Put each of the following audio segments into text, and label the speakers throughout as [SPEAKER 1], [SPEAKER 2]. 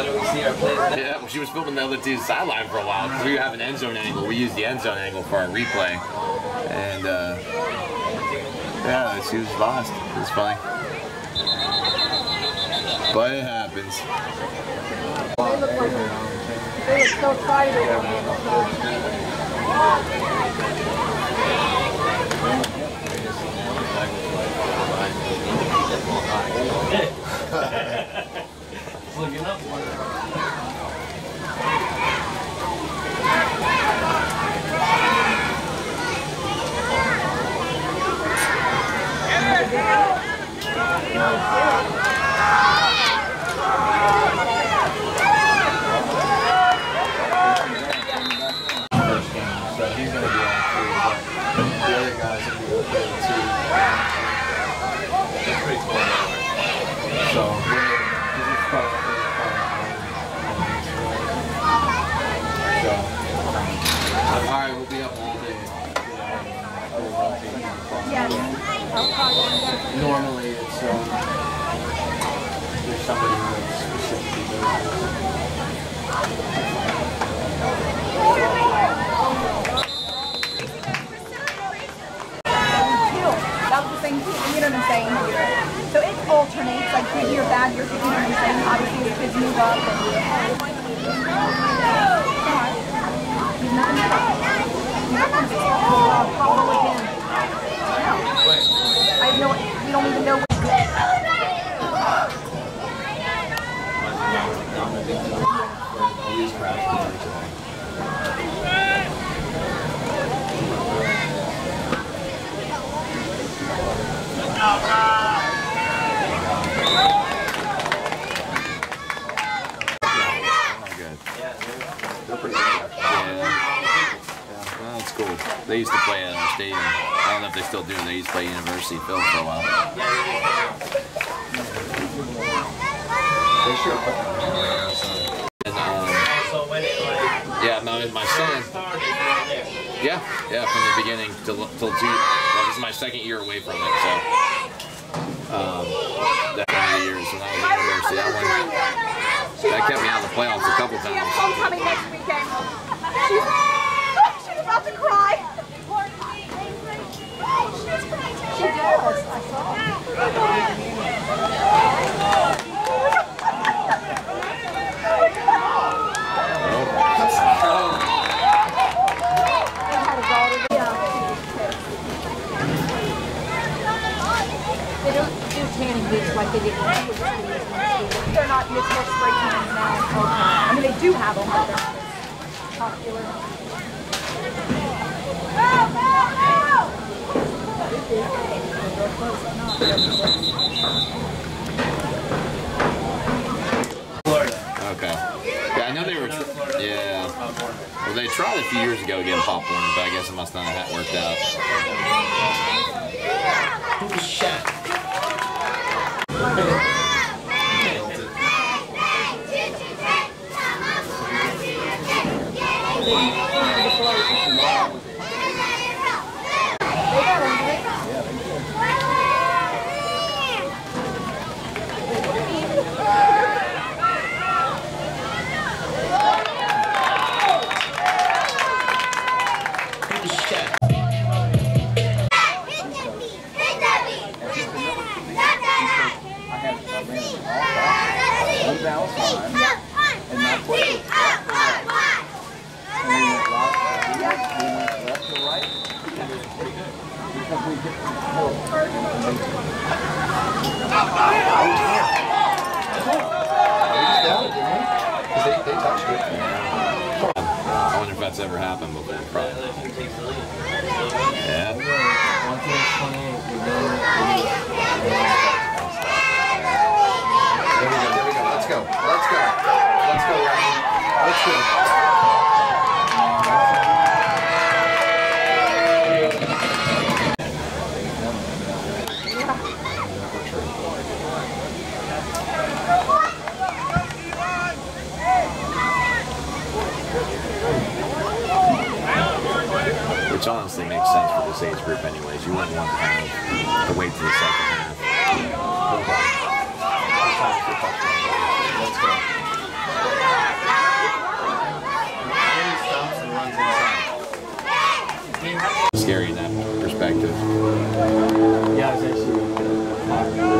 [SPEAKER 1] how do we see our plays now?
[SPEAKER 2] Yeah, well, she was filming the other team's sideline for a while because we have an end zone angle. We use the end zone angle for our replay, and uh, yeah, she was lost. It was funny, but it happens.
[SPEAKER 3] They look like they look so excited.
[SPEAKER 1] Looking up.
[SPEAKER 4] first
[SPEAKER 2] はい! Play stadium. I don't know if they still do. They used to play University of Phil for a while.
[SPEAKER 4] They should have put in.
[SPEAKER 2] And, um,
[SPEAKER 1] So when it like
[SPEAKER 2] yeah, no, my son.
[SPEAKER 1] started, you were there.
[SPEAKER 2] Yeah, yeah, from the beginning till till two. Well, this is my second year away from it, so um, that many years when I was at university, that one that kept me out of the playoffs a couple
[SPEAKER 3] She has
[SPEAKER 2] times.
[SPEAKER 3] homecoming next weekend. She's, she's about to cry. She does. I saw. They had a daughter. Yeah. They don't do tanning booths like they did when I was in school. They're not mixed with spray cans now. Okay. I mean, they do have them, but they're not as popular.
[SPEAKER 1] Florida.
[SPEAKER 2] Okay. Yeah, I know they were. Yeah. Well, they tried a few years ago getting popcorn, but I guess it must not have worked out.
[SPEAKER 1] Who's Shaq? Who's Shaq?
[SPEAKER 4] I had, I ran them all back, one down side, and not quite. And we went left, we went, we went left to right, and it was pretty good. Because we hit the hill. and they- I was here. They just down it, didn't they? 'Cause they, they touched it.
[SPEAKER 2] I wonder if that's ever happened before. Probably. Yeah.
[SPEAKER 4] One thing is 28, we know it. There we go, there we go. Let's go. Let's go. Let's go, Ryan. Let's go.
[SPEAKER 2] Which honestly makes sense for this age group, anyways. You wouldn't want to have to wait to the second half.
[SPEAKER 4] Let's go.
[SPEAKER 2] active.
[SPEAKER 4] Yeah, it's actually like a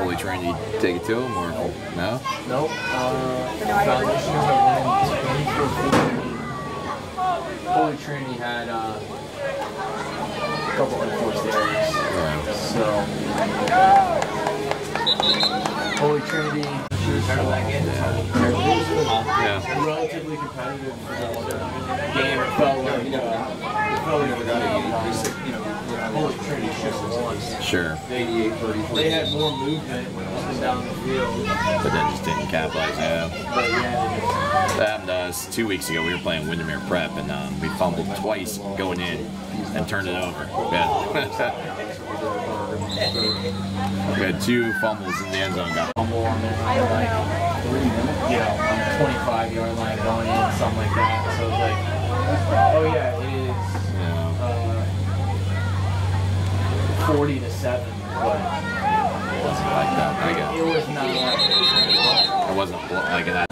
[SPEAKER 2] Holy Trinity take it to him or no?
[SPEAKER 4] nope. Uh, Foundation of Wind 24 Holy Trinity had uh, a couple unforced errors.
[SPEAKER 2] Yeah.
[SPEAKER 4] So, Holy Trinity, she was
[SPEAKER 1] back in.
[SPEAKER 2] Yeah.
[SPEAKER 4] relatively competitive the game. It felt like, you know, it felt like uh, you know, Holy Trinity just was
[SPEAKER 2] Sure.
[SPEAKER 5] 88 34.
[SPEAKER 4] They had more movement up and down the field,
[SPEAKER 2] But then just didn't capitalize. Yeah.
[SPEAKER 4] but yeah,
[SPEAKER 2] That happened to us two weeks ago. We were playing Windermere Prep and um, we fumbled twice going in and turned it over. We had, we had two fumbles in the end zone. Got
[SPEAKER 4] fumble on their
[SPEAKER 3] I don't
[SPEAKER 4] like,
[SPEAKER 3] know.
[SPEAKER 4] You know, on the 25 yard line going in, something like that. So it's like, oh yeah, it is
[SPEAKER 2] you know,
[SPEAKER 4] uh, 40 to 7, but
[SPEAKER 2] it wasn't like that. I
[SPEAKER 4] it was not like that.
[SPEAKER 2] it wasn't blo- like that.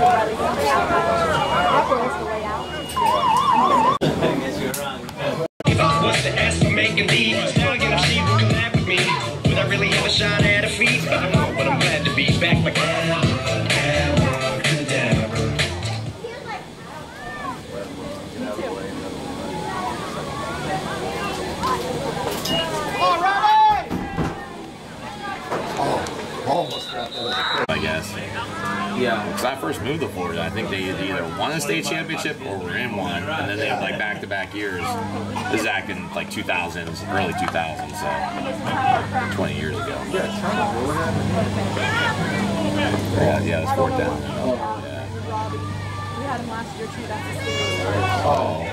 [SPEAKER 4] Yeah.
[SPEAKER 2] Because I first moved to Florida, I think they either won a state championship or were in one, and then they had like back-to-back years. This is back in like 2000s, early 2000s, so 20 years ago.
[SPEAKER 5] Yeah, kind of. What happened?
[SPEAKER 2] Yeah, yeah, it's fourth down. Yeah.
[SPEAKER 3] We had him last year too. That's a scary.
[SPEAKER 2] Oh,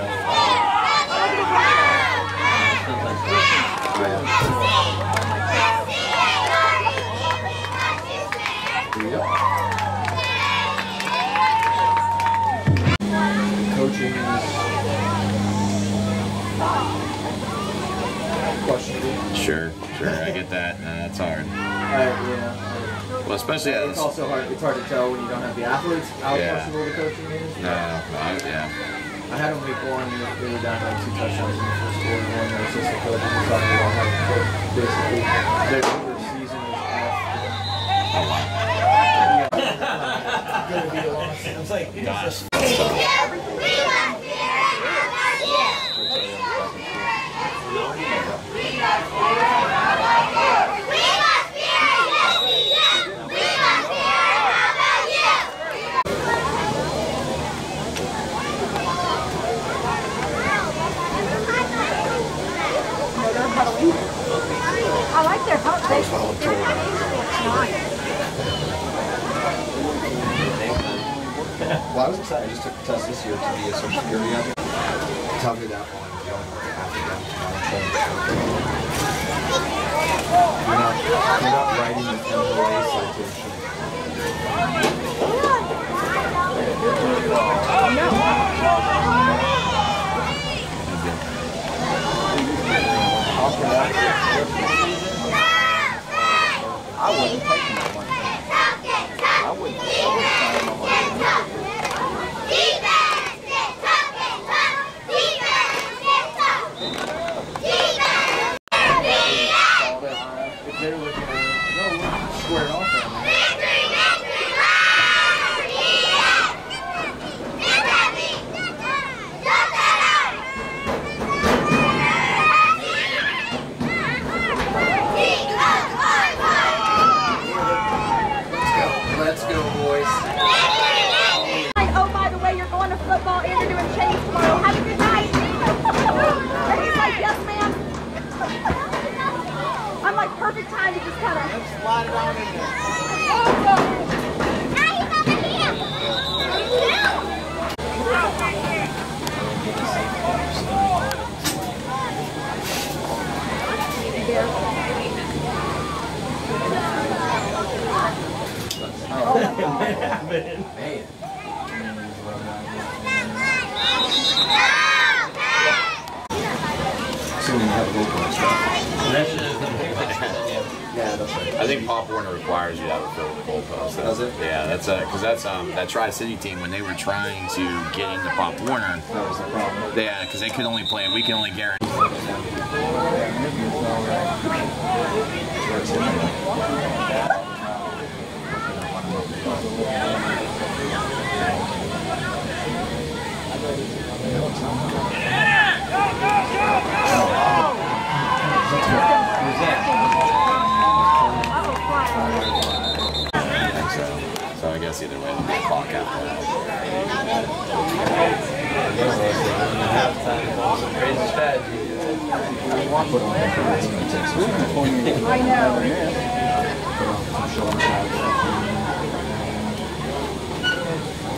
[SPEAKER 5] Here you go.
[SPEAKER 2] Sure, sure, I get that. Uh, that's hard.
[SPEAKER 4] Uh, yeah.
[SPEAKER 2] Well, especially
[SPEAKER 4] It's
[SPEAKER 2] as
[SPEAKER 4] also hard. It's hard to tell when you don't have the athletes how
[SPEAKER 2] Yeah.
[SPEAKER 4] questionable the coaching is.
[SPEAKER 2] no, no, I- yeah,
[SPEAKER 4] I had them week one. They were- down like two touchdowns in the first quarter. One their assistant coach was talking about how the basically their season is off.
[SPEAKER 2] oh wow.
[SPEAKER 4] Gonna be a loss. It's like
[SPEAKER 2] Gosh,
[SPEAKER 5] Well, I was excited. I just took the test this year to be a social security officer. Tell me that one. Only You're not, you're not writing an MLA citation.
[SPEAKER 2] 一人给车给
[SPEAKER 5] 车一
[SPEAKER 2] 人先上学 um that Tri City team when they were trying to get into Pop Warner.
[SPEAKER 5] That was the problem.
[SPEAKER 2] Yeah, because they could only play. We can only guarantee. So I guess either way, there'll be a clock after.
[SPEAKER 4] Crazy strategy.
[SPEAKER 3] I know.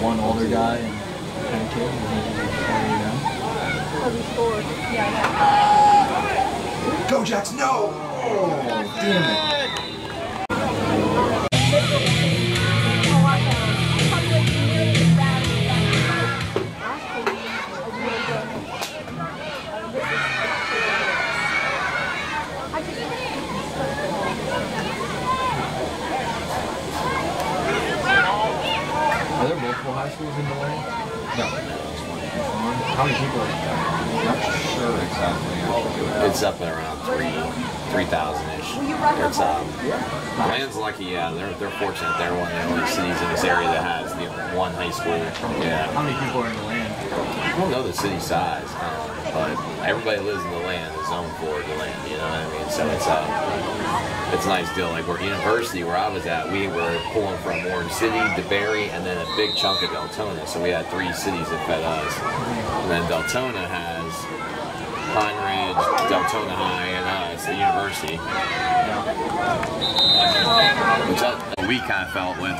[SPEAKER 5] One older guy and ten kids. and then, you know.
[SPEAKER 3] Oh. Yeah,
[SPEAKER 5] Go Jacks, no! Oh, damn it. High schools in DeLand? No. How many people are there? Not sure exactly.
[SPEAKER 2] It's up at around three, three thousand ish. It's um, Land's lucky. Yeah, they're they're fortunate. They're one of the only cities in this area that has the one high school. Yeah.
[SPEAKER 4] How many people are in DeLand?
[SPEAKER 2] I don't know the city size, um, but everybody lives in DeLand is zoned for DeLand. You know what I mean? So it's uh, it's a nice deal. Like where university where I was at, we were pulling from Orange City, DeBary, and then a big chunk of Deltona. So we had three cities that fed us, and then Deltona has Pine Ridge, Deltona High, and us, the university. Which I, we kind of felt with.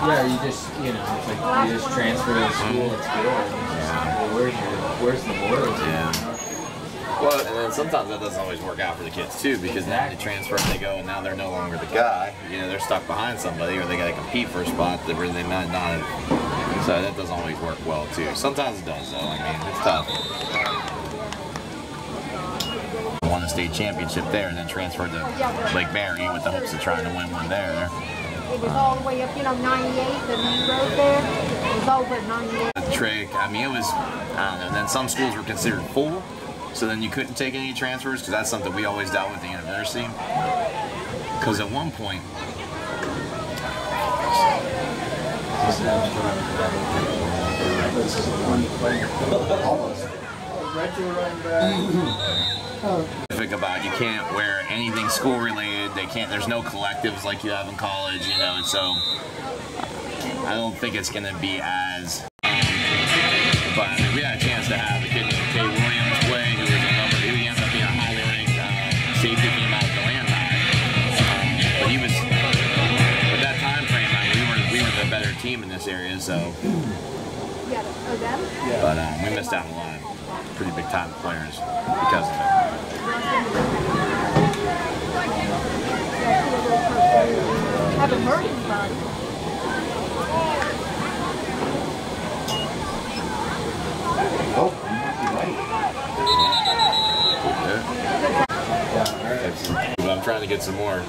[SPEAKER 4] Yeah, you just, you know, it's like you just transfer to the school, mm-hmm. it's good. Well, where's your, where's the loyalty?
[SPEAKER 2] Yeah. Well, and then sometimes that doesn't always work out for the kids too, because now they transfer and they go, and now they're no longer the guy. You know, they're stuck behind somebody, or they got to compete for a spot that might not. Have. So that doesn't always work well too. Sometimes it does, though. I mean, it's tough. Won the state championship there, and then transferred to Lake Mary with the hopes of trying to win one there.
[SPEAKER 3] It was all the way up, you know, 98, the main road there. It was over at 98.
[SPEAKER 2] the trick. I mean, it was, I don't know. Then some schools were considered full, so then you couldn't take any transfers because that's something we always dealt with at the university. Because at one point, specific about you can't wear anything school related. They can't. There's no collectives like you have in college, you know. And so I don't think it's going to be as. So.
[SPEAKER 3] Yeah, them?
[SPEAKER 2] But um, we missed out on a lot of pretty big time players because of it.
[SPEAKER 3] Haven't.
[SPEAKER 5] Oh, you might be right.
[SPEAKER 2] It's- but I'm trying to get some more.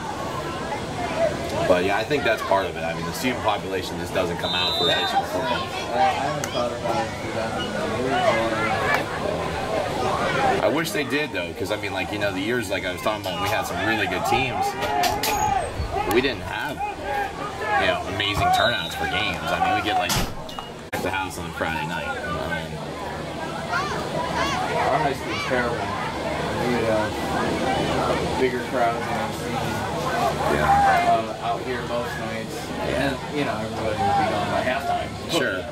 [SPEAKER 2] But yeah, I think that's part of it. I mean, the student population just doesn't come out for high school football.
[SPEAKER 4] I,
[SPEAKER 2] wish they did though, because I mean, like you know, the years like I was talking about, we had some really good teams. But we didn't have, you know, amazing turnouts for games. I mean, we get like the house on Friday night. I mean,
[SPEAKER 4] Our high school's terrible. We have uh, bigger crowds
[SPEAKER 2] yeah,
[SPEAKER 4] uh, out here most nights. And, you know, everybody would be gone by halftime.
[SPEAKER 2] sure,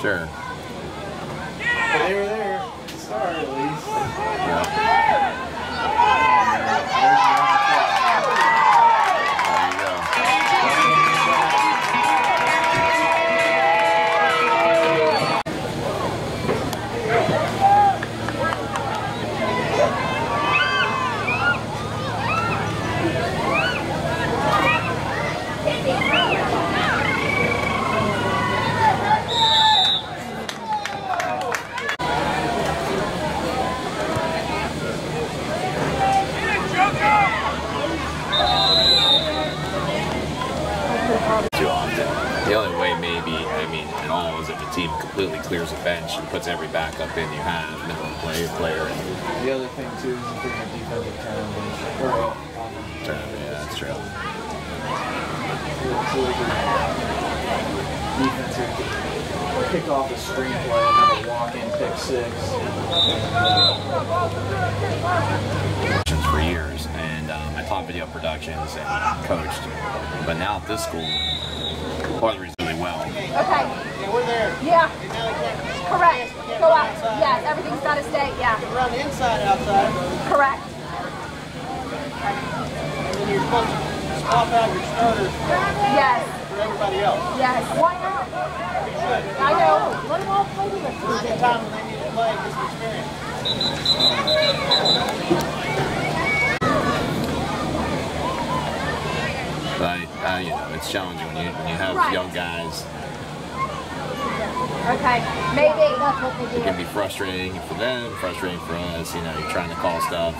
[SPEAKER 2] sure.
[SPEAKER 4] But they were there to start at least.
[SPEAKER 2] Yeah.
[SPEAKER 4] Kick off a screen play and have a walk in pick six.
[SPEAKER 2] For years, and um, I taught video productions and coached. But now at this school, Artery's really well.
[SPEAKER 3] Okay. Yeah, we're there. Yeah. Correct. Go out. Yes, everything's got to stay. Yeah.
[SPEAKER 6] Run inside, outside,
[SPEAKER 3] Correct.
[SPEAKER 6] and then you're supposed to swap out your starters
[SPEAKER 3] Yes.
[SPEAKER 6] for everybody else.
[SPEAKER 3] Yes. Why not? I know. Let them all play with us.
[SPEAKER 6] There's a time when they need to play just experience.
[SPEAKER 2] But I, I, you know, it's challenging when you when you have
[SPEAKER 3] Right.
[SPEAKER 2] young guys.
[SPEAKER 3] Okay. Maybe. That's what they
[SPEAKER 2] It can be frustrating for them, frustrating for us. You know, you're trying to call stuff.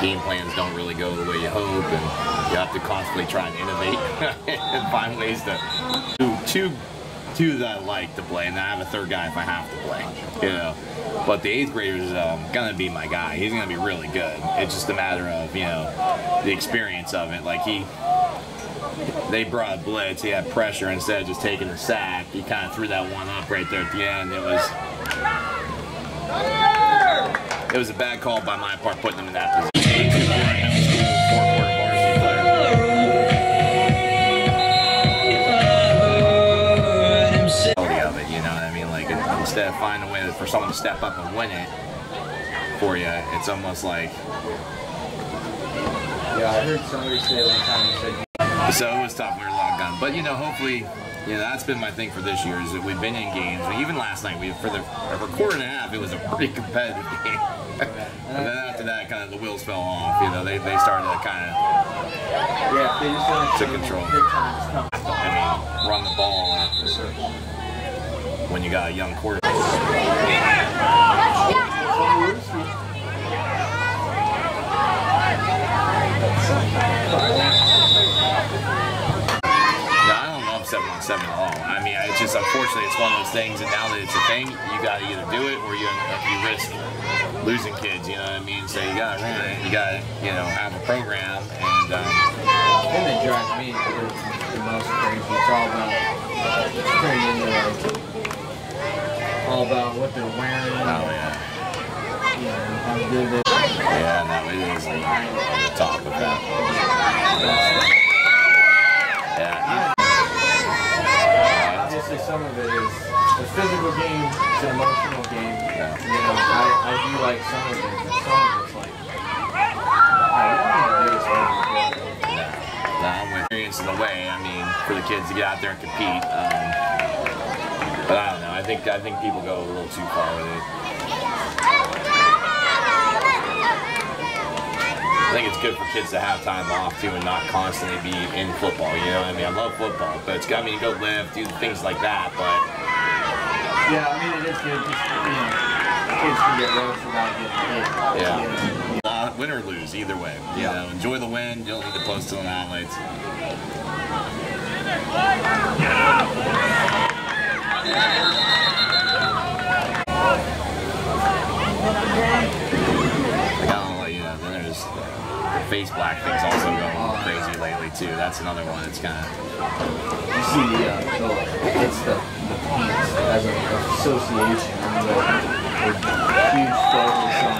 [SPEAKER 2] Game plans don't really go the way you hope, and you have to constantly try and innovate and find ways to do two two that I like to play, and I have a third guy if I have to play. You know, but the eighth grader is um, gonna be my guy. He's gonna be really good. It's just a matter of you know the experience of it. Like he they brought blitz. He had pressure instead of just taking the sack. He kind of threw that one up right there at the end. It was it was a bad call by my part putting him in that position. Instead of finding a way for someone to step up and win it for you, it's almost like
[SPEAKER 4] Yeah, I heard somebody say one time said
[SPEAKER 2] So it was tough. We were locked down, but you know, hopefully, you know, that's been my thing for this year is that we've been in games. Even last night, we for the for quarter and a half, it was a pretty competitive game. and then after that, kind of the wheels fell off. You know, they they started to kind of,
[SPEAKER 4] yeah, they just don't
[SPEAKER 2] Took
[SPEAKER 4] show when
[SPEAKER 2] control.
[SPEAKER 4] Big times come.
[SPEAKER 2] I mean, run the ball when you got a young quarterback. Seven on seven at all. I mean, it's just unfortunately it's one of those things, and now that it's a thing, you got to either do it or you you risk losing kids. You know what I mean? So you got to run it. You got to you know have a program, and um,
[SPEAKER 4] they drive me the, the most crazy. It's all about turning into all about what they're wearing.
[SPEAKER 2] oh yeah,
[SPEAKER 4] You know, how good they
[SPEAKER 2] yeah, no, it is on the top of that. Yeah,
[SPEAKER 4] Obviously, some of it is a physical game. It's an emotional game.
[SPEAKER 2] Yeah.
[SPEAKER 4] You know, I, I do like some of it, but some of it's like, I don't want to do this right
[SPEAKER 2] Nah, experience in the way. I mean, for the kids to get out there and compete. Um, but I don't know. I think I think people go a little too far with it. I think it's good for kids to have time off too, and not constantly be in football. You know, what I mean, I love football, but it's got me to go live, do things like that. But
[SPEAKER 4] Yeah, I mean, it is good. Just, you know, kids can get roast without getting hit.
[SPEAKER 2] Yeah.
[SPEAKER 4] You
[SPEAKER 2] uh, win or lose, either way. You
[SPEAKER 5] Yeah.
[SPEAKER 2] know, enjoy the win. You don't need to post it on highlights. I let you know, then there's the face black thing's also going crazy lately too. That's another one that's kind of
[SPEAKER 4] You see the, uh, the it's the, the as an association. I mean, the, the huge focus on